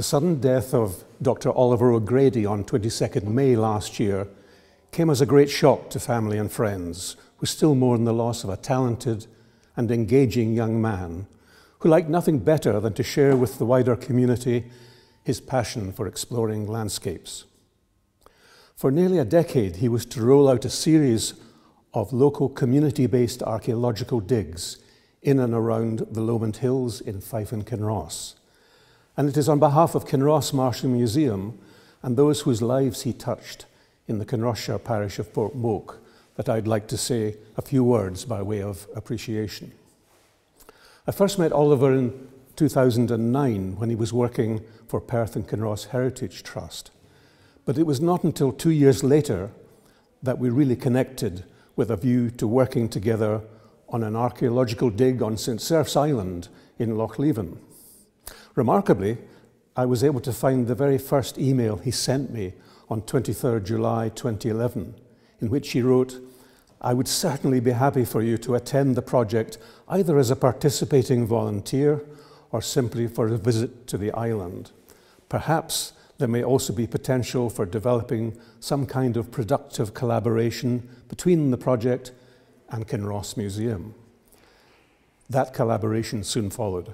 The sudden death of Dr. Oliver O'Grady on 22nd May last year came as a great shock to family and friends, who still mourn the loss of a talented and engaging young man who liked nothing better than to share with the wider community his passion for exploring landscapes. For nearly a decade, he was to roll out a series of local community based archaeological digs in and around the Lomond Hills in Fife and Kinross and it is on behalf of Kinross Marshall Museum and those whose lives he touched in the Kinrossshire parish of Portmoak that I'd like to say a few words by way of appreciation. I first met Oliver in 2009 when he was working for Perth and Kinross Heritage Trust. But it was not until two years later that we really connected with a view to working together on an archaeological dig on St. Serf's Island in Loch Leven. Remarkably, I was able to find the very first email he sent me on 23 July 2011, in which he wrote, I would certainly be happy for you to attend the project either as a participating volunteer or simply for a visit to the island. Perhaps there may also be potential for developing some kind of productive collaboration between the project and Kinross Museum. That collaboration soon followed.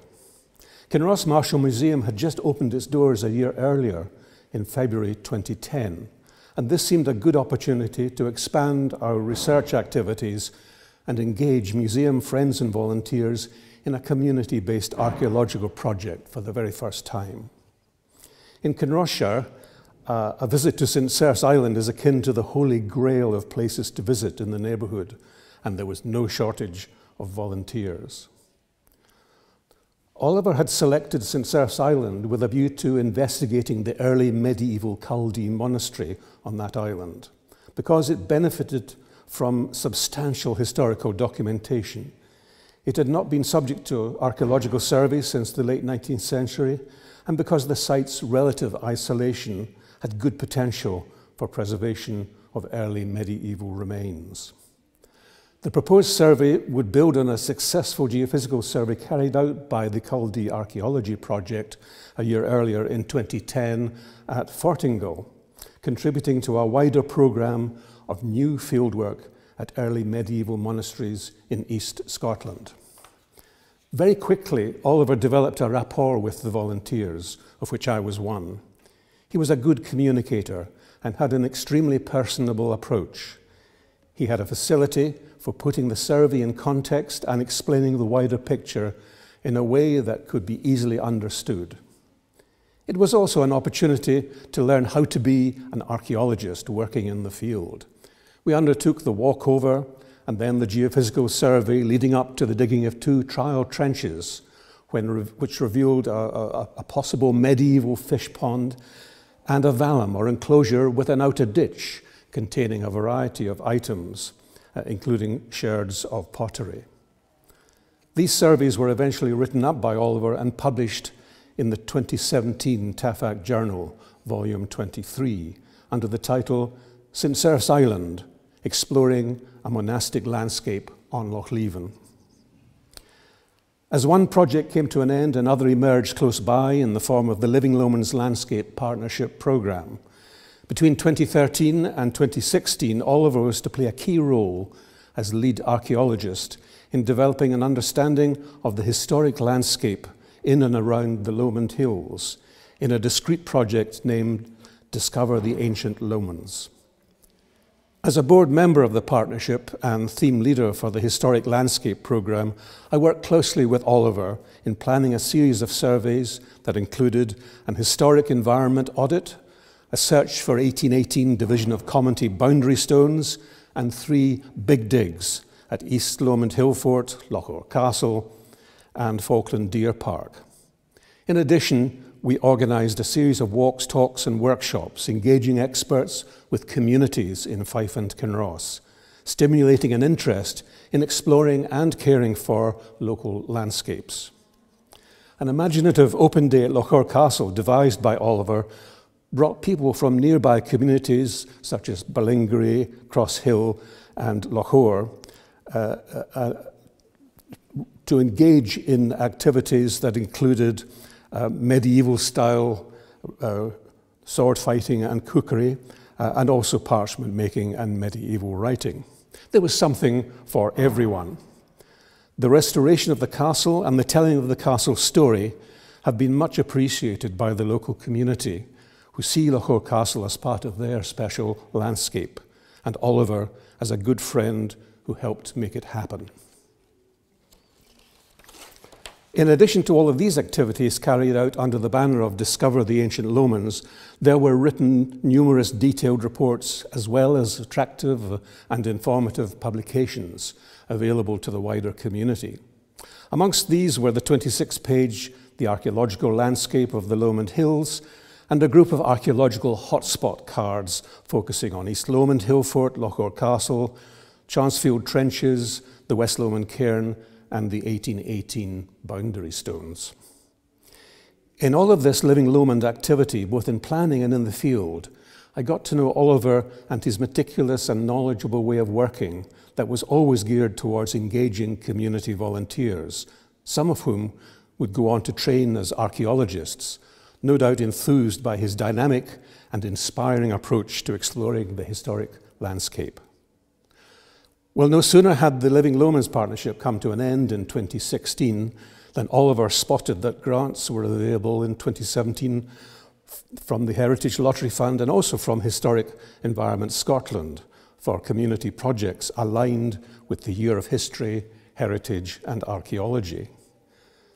Kinross Marshall Museum had just opened its doors a year earlier in February 2010, and this seemed a good opportunity to expand our research activities and engage museum friends and volunteers in a community-based archaeological project for the very first time. In Kinrossshire, uh, a visit to St. Serf's Island is akin to the holy grail of places to visit in the neighbourhood, and there was no shortage of volunteers. Oliver had selected St. Serph's Island with a view to investigating the early medieval Chaldean monastery on that island, because it benefited from substantial historical documentation. It had not been subject to archaeological survey since the late 19th century, and because the site's relative isolation had good potential for preservation of early medieval remains. The proposed survey would build on a successful geophysical survey carried out by the Culdee Archaeology Project a year earlier in 2010 at Fortingall, contributing to a wider programme of new fieldwork at early medieval monasteries in East Scotland. Very quickly, Oliver developed a rapport with the volunteers, of which I was one. He was a good communicator and had an extremely personable approach. He had a facility for putting the survey in context and explaining the wider picture in a way that could be easily understood. It was also an opportunity to learn how to be an archaeologist working in the field. We undertook the walkover and then the geophysical survey leading up to the digging of two trial trenches, when, which revealed a, a, a possible medieval fish pond and a vallum or enclosure with an outer ditch containing a variety of items uh, including sherds of pottery. These surveys were eventually written up by Oliver and published in the 2017 TAFAC Journal, Volume 23, under the title St. Serf's Island, Exploring a Monastic Landscape on Loch Leven. As one project came to an end, another emerged close by in the form of the Living Lomonds Landscape Partnership Programme, between 2013 and 2016, Oliver was to play a key role as lead archaeologist in developing an understanding of the historic landscape in and around the Lomond Hills in a discrete project named Discover the Ancient Lomonds. As a board member of the partnership and theme leader for the Historic Landscape Programme, I worked closely with Oliver in planning a series of surveys that included an historic environment audit a search for 1818 Division of Commonty boundary stones, and three big digs at East Lomond Hillfort, Lochore Castle, and Falkland Deer Park. In addition, we organised a series of walks, talks, and workshops engaging experts with communities in Fife and Kinross, stimulating an interest in exploring and caring for local landscapes. An imaginative open day at Lochore Castle, devised by Oliver, brought people from nearby communities such as Ballingry, Cross Hill, and Lochore uh, uh, uh, to engage in activities that included uh, medieval style uh, sword fighting and cookery, uh, and also parchment making and medieval writing. There was something for everyone. The restoration of the castle and the telling of the castle story have been much appreciated by the local community, who see Loch Castle as part of their special landscape, and Oliver as a good friend who helped make it happen. In addition to all of these activities carried out under the banner of Discover the Ancient Lomonds, there were written numerous detailed reports as well as attractive and informative publications available to the wider community. Amongst these were the 26 page The Archaeological Landscape of the Lomond Hills and a group of archaeological hotspot cards focusing on East Lomond Hill Fort, Lochore Castle, Chancefield Trenches, the West Lomond Cairn, and the 1818 boundary stones. In all of this living Lomond activity, both in planning and in the field, I got to know Oliver and his meticulous and knowledgeable way of working that was always geared towards engaging community volunteers, some of whom would go on to train as archaeologists, no doubt enthused by his dynamic and inspiring approach to exploring the historic landscape. Well, no sooner had the Living Lomonds partnership come to an end in 2016 than Oliver spotted that grants were available in 2017 from the Heritage Lottery Fund and also from Historic Environment Scotland for community projects aligned with the Year of History, Heritage and Archaeology.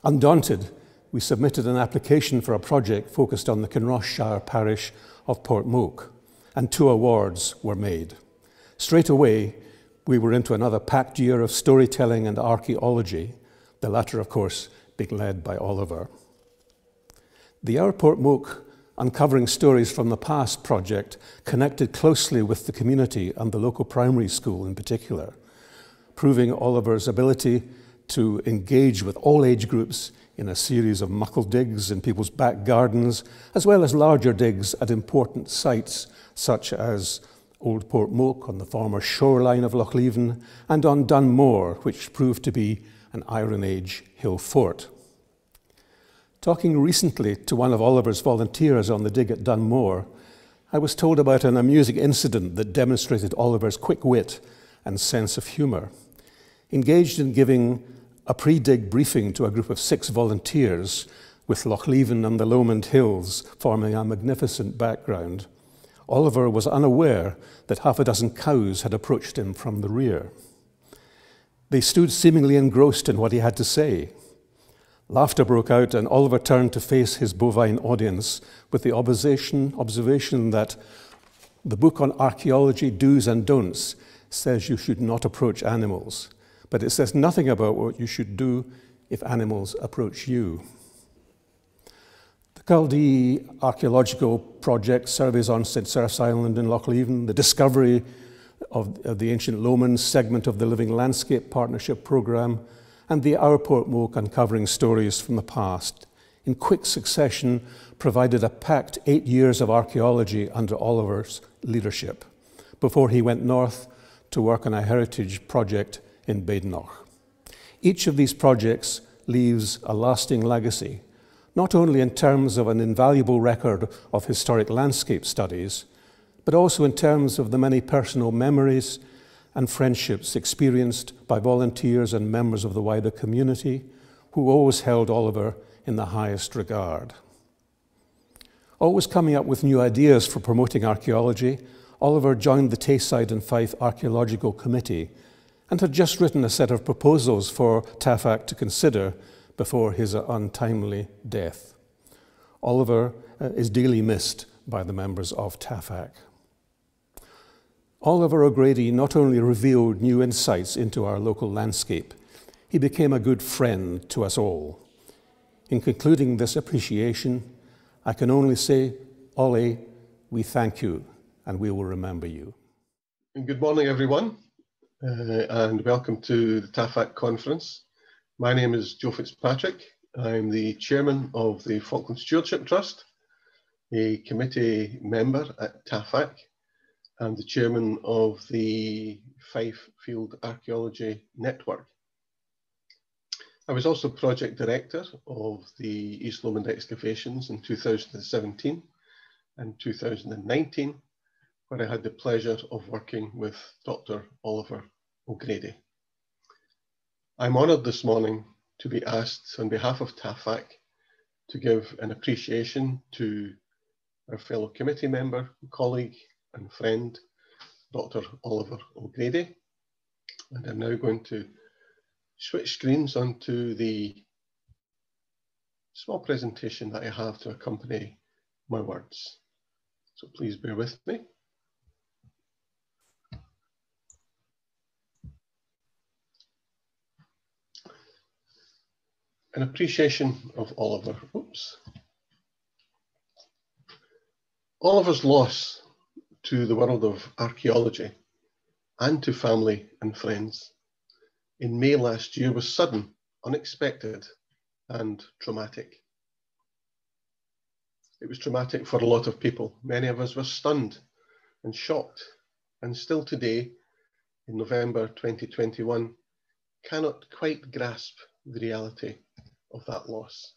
Undaunted, we submitted an application for a project focused on the Kinross parish of Portmoak, and two awards were made. Straight away, we were into another packed year of storytelling and archaeology, the latter, of course, being led by Oliver. The Our Portmoak Uncovering Stories from the Past project connected closely with the community and the local primary school in particular, proving Oliver's ability to engage with all age groups in a series of muckle digs in people's back gardens, as well as larger digs at important sites such as Old Port Portmoak on the former shoreline of Loch Leven, and on Dunmore, which proved to be an Iron Age hill fort. Talking recently to one of Oliver's volunteers on the dig at Dunmore, I was told about an amusing incident that demonstrated Oliver's quick wit and sense of humour. Engaged in giving a pre dig briefing to a group of six volunteers, with Loch Leven and the Lomond Hills forming a magnificent background, Oliver was unaware that half a dozen cows had approached him from the rear. They stood seemingly engrossed in what he had to say. Laughter broke out, and Oliver turned to face his bovine audience with the observation that the book on archaeology, do's and don'ts, says you should not approach animals, but it says nothing about what you should do if animals approach you. The archaeological project surveys on St. Serf's Island in Loch Leven, the discovery of, of, the ancient Lomond segment of the Living Landscape Partnership Programme, and the Our Portmoak uncovering stories from the past, in quick succession provided a packed eight years of archaeology under Oliver's leadership before he went north to work on a heritage project in Badenoch. Each of these projects leaves a lasting legacy not only in terms of an invaluable record of historic landscape studies, but also in terms of the many personal memories and friendships experienced by volunteers and members of the wider community who always held Oliver in the highest regard. Always coming up with new ideas for promoting archaeology, Oliver joined the Tayside and Fife Archaeological Committee and had just written a set of proposals for TAFAC to consider before his untimely death. Oliver uh, is dearly missed by the members of TAFAC. Oliver O'Grady not only revealed new insights into our local landscape, he became a good friend to us all. In concluding this appreciation, I can only say, Ollie, we thank you and we will remember you. Good morning, everyone, uh, and welcome to the TAFAC conference. My name is Joe Fitzpatrick. I'm the chairman of the Falkland Stewardship Trust, a committee member at TAFAC, and the chairman of the Fife Field Archaeology Network. I was also project director of the East Lomond excavations in 2017 and 2019, where I had the pleasure of working with Dr. Oliver O'Grady. I'm honoured this morning to be asked on behalf of TAFAC to give an appreciation to our fellow committee member, colleague and friend, Dr. Oliver O'Grady. And I'm now going to switch screens onto the small presentation that I have to accompany my words. So please bear with me. An appreciation of Oliver. Oops. Oliver's loss to the world of archaeology and to family and friends in May last year was sudden, unexpected, and traumatic. It was traumatic for a lot of people. Many of us were stunned and shocked, and still today, in November 2021, cannot quite grasp the reality of that loss.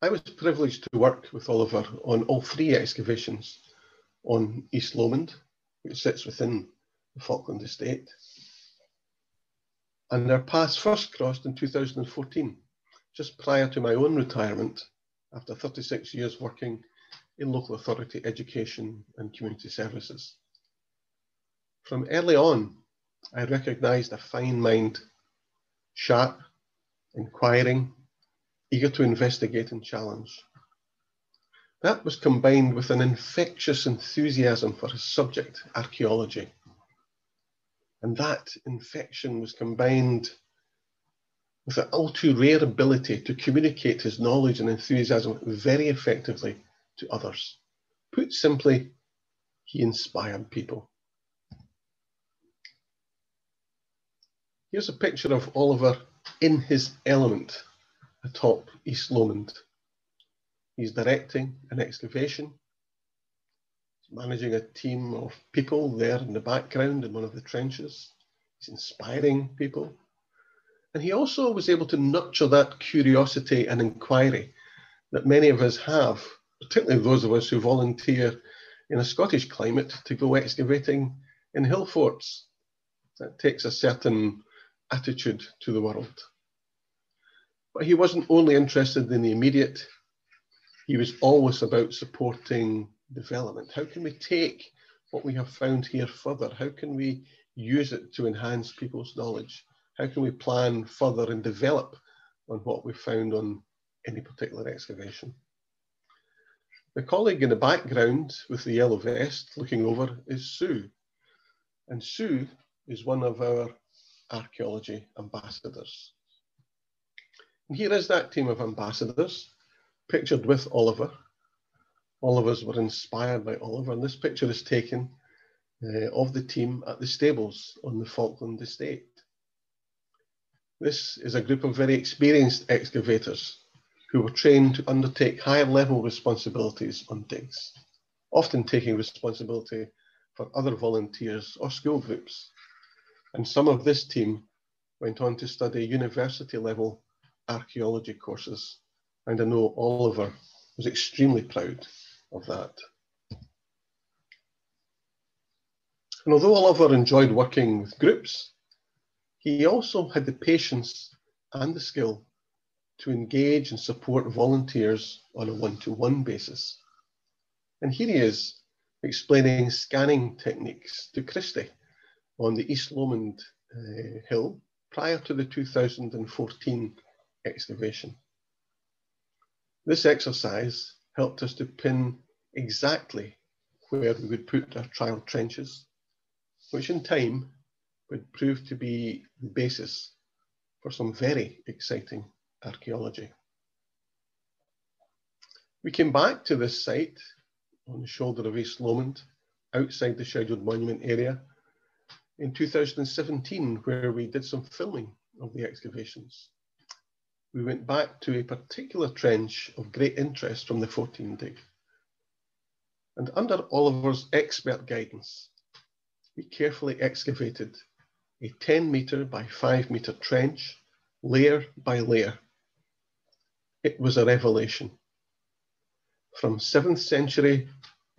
I was privileged to work with Oliver on all three excavations on East Lomond, which sits within the Falkland Estate. And our paths first crossed in 2014, just prior to my own retirement after 36 years working in local authority education and community services. From early on, I recognised a fine mind, sharp, inquiring, eager to investigate and challenge. That was combined with an infectious enthusiasm for his subject, archaeology. And that infection was combined with an all too rare ability to communicate his knowledge and enthusiasm very effectively to others. Put simply, he inspired people. Here's a picture of Oliver in his element atop East Lomond. He's directing an excavation. He's managing a team of people there in the background in one of the trenches. He's inspiring people. And he also was able to nurture that curiosity and inquiry that many of us have, particularly those of us who volunteer in a Scottish climate to go excavating in hill forts. That takes a certain attitude to the world. But he wasn't only interested in the immediate, he was always about supporting development. How can we take what we have found here further? How can we use it to enhance people's knowledge? How can we plan further and develop on what we found on any particular excavation? The colleague in the background with the yellow vest looking over is Sue. And Sue is one of our archaeology ambassadors. And here is that team of ambassadors pictured with Oliver. Us were inspired by Oliver, and this picture is taken uh, of the team at the stables on the Falkland estate. This is a group of very experienced excavators who were trained to undertake higher level responsibilities on digs, often taking responsibility for other volunteers or school groups. And some of this team went on to study university level archaeology courses and I know Oliver was extremely proud of that. And although Oliver enjoyed working with groups, he also had the patience and the skill to engage and support volunteers on a one-to-one basis. And here he is explaining scanning techniques to Christy on the East Lomond uh, Hill prior to the 2014 excavation. This exercise helped us to pin exactly where we would put our trial trenches, which in time would prove to be the basis for some very exciting archaeology. We came back to this site on the shoulder of East Lomond, outside the scheduled monument area, in 2017, where we did some filming of the excavations we went back to a particular trench of great interest from the 14 dig. And under Oliver's expert guidance, we carefully excavated a 10 metre by 5 metre trench, layer by layer. It was a revelation. From 7th century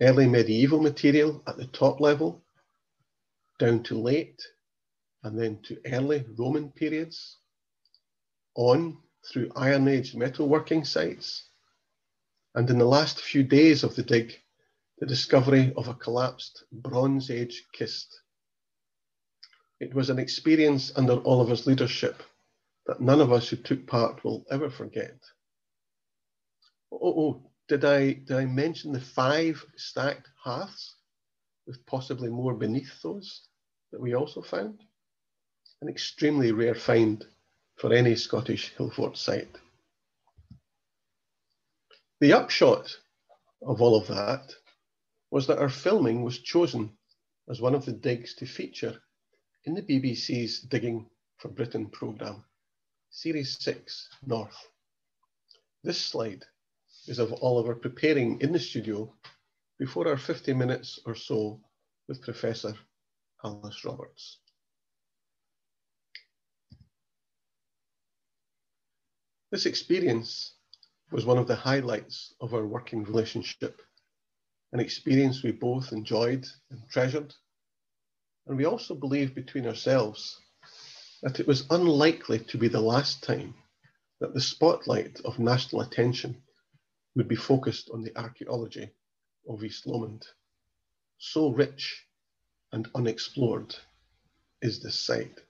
early medieval material at the top level, down to late and then to early Roman periods, on through Iron Age metalworking sites, and in the last few days of the dig, the discovery of a collapsed Bronze Age kist. It was an experience under Oliver's leadership that none of us who took part will ever forget. Oh, oh, oh did I, did I mention the five stacked hearths with possibly more beneath those that we also found? An extremely rare find for any Scottish Hillfort site. The upshot of all of that was that our filming was chosen as one of the digs to feature in the BBC's Digging for Britain programme, Series 6 North. This slide is of Oliver preparing in the studio before our 50 minutes or so with Professor Alice Roberts. This experience was one of the highlights of our working relationship, an experience we both enjoyed and treasured. And we also believed between ourselves that it was unlikely to be the last time that the spotlight of national attention would be focused on the archaeology of East Lomond. So rich and unexplored is this site.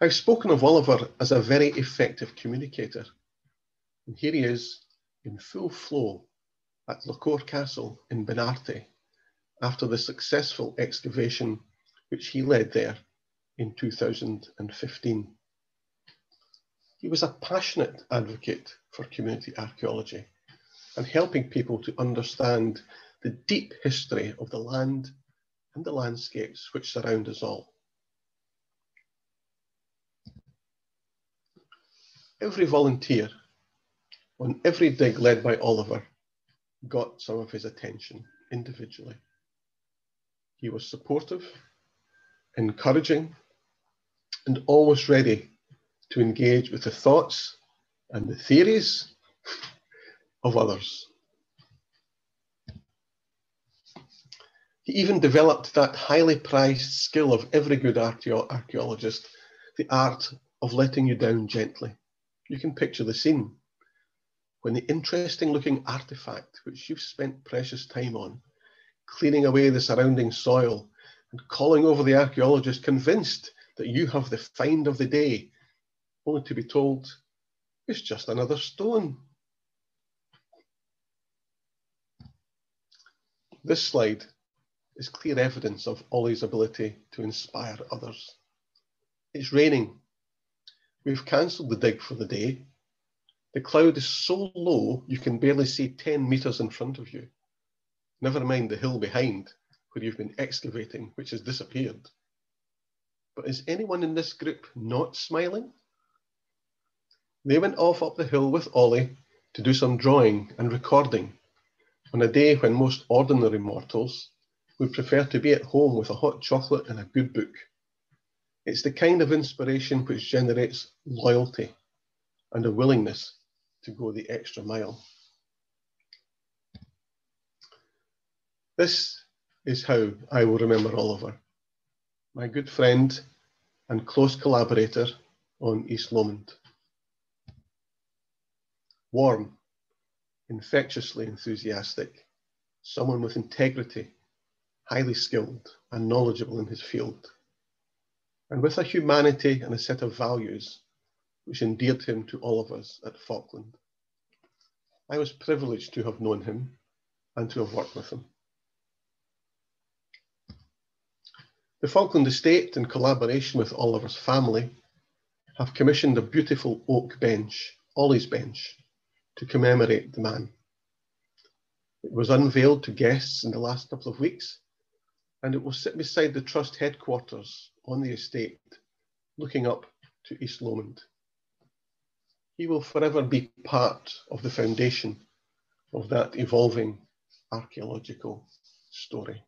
I've spoken of Oliver as a very effective communicator. And here he is in full flow at Lochore Castle in Benarty after the successful excavation which he led there in 2015. He was a passionate advocate for community archaeology and helping people to understand the deep history of the land and the landscapes which surround us all. Every volunteer on every dig led by Oliver got some of his attention individually. He was supportive, encouraging, and always ready to engage with the thoughts and the theories of others. He even developed that highly prized skill of every good archaeologist, the art of letting you down gently. You can picture the scene when the interesting looking artifact which you've spent precious time on, cleaning away the surrounding soil and calling over the archaeologist convinced that you have the find of the day, only to be told it's just another stone. This slide is clear evidence of Ollie's ability to inspire others. It's raining We've cancelled the dig for the day. The cloud is so low you can barely see 10 metres in front of you. Never mind the hill behind where you've been excavating, which has disappeared. But is anyone in this group not smiling? They went off up the hill with Ollie to do some drawing and recording on a day when most ordinary mortals would prefer to be at home with a hot chocolate and a good book. It's the kind of inspiration which generates loyalty and a willingness to go the extra mile. This is how I will remember Oliver, my good friend and close collaborator on East Lomond. Warm, infectiously enthusiastic, someone with integrity, highly skilled and knowledgeable in his field and with a humanity and a set of values which endeared him to all of us at Falkland. I was privileged to have known him and to have worked with him. The Falkland Estate, in collaboration with Oliver's family, have commissioned a beautiful oak bench, Ollie's bench, to commemorate the man. It was unveiled to guests in the last couple of weeks, and it will sit beside the Trust headquarters on the estate, looking up to East Lomond. He will forever be part of the foundation of that evolving archaeological story.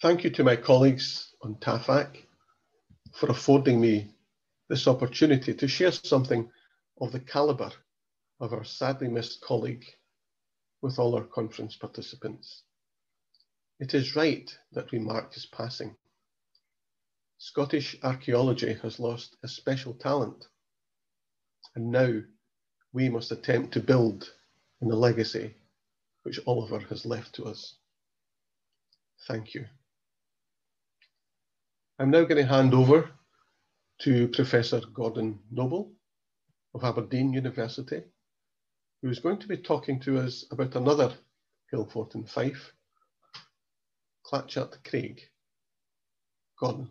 Thank you to my colleagues on TAFAC for affording me this opportunity to share something of the calibre of our sadly missed colleague with all our conference participants. It is right that we mark his passing. Scottish archaeology has lost a special talent, and now we must attempt to build in the legacy which Oliver has left to us. Thank you. I'm now going to hand over to Professor Gordon Noble of Aberdeen University, who is going to be talking to us about another Hillfortin Fife, Clatchard Craig. Gordon.